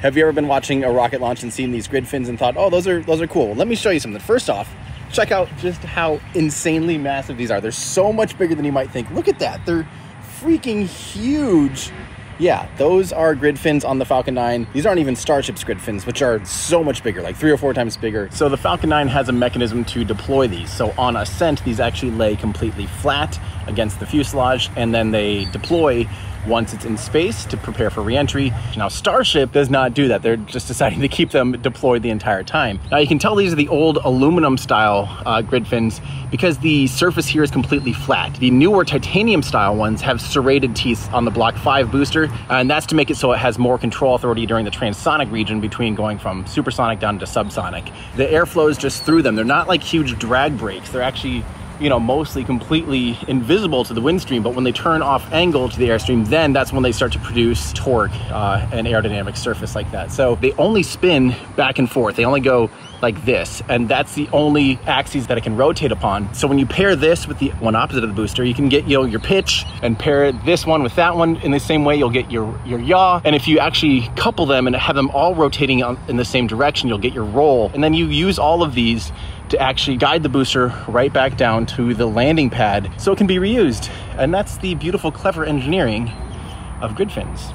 Have you ever been watching a rocket launch and seen these grid fins and thought, oh, those are those are cool? Let me show you something. First off, check out just how insanely massive these are. They're so much bigger than you might think. Look at that. They're freaking huge. Yeah, those are grid fins on the Falcon 9. These aren't even Starship's grid fins, which are so much bigger, like three or four times bigger. So the Falcon 9 has a mechanism to deploy these. So on ascent, these actually lay completely flat against the fuselage, and then they deploy once it's in space to prepare for reentry. Now, Starship does not do that. They're just deciding to keep them deployed the entire time. Now, you can tell these are the old aluminum style uh, grid fins because the surface here is completely flat. The newer titanium style ones have serrated teeth on the Block 5 booster, and that's to make it so it has more control authority during the transonic region between going from supersonic down to subsonic. The air flows just through them. They're not like huge drag brakes. They're actually you know, mostly completely invisible to the wind stream. But when they turn off angle to the airstream, then that's when they start to produce torque uh, and aerodynamic surface like that. So they only spin back and forth. They only go like this, and that's the only axes that it can rotate upon. So when you pair this with the one opposite of the booster, you can get you know your pitch and pair this one with that one in the same way. You'll get your your yaw, and if you actually couple them and have them all rotating in the same direction, you'll get your roll. And then you use all of these to actually guide the booster right back down to the landing pad so it can be reused. And that's the beautiful, clever engineering of grid fins.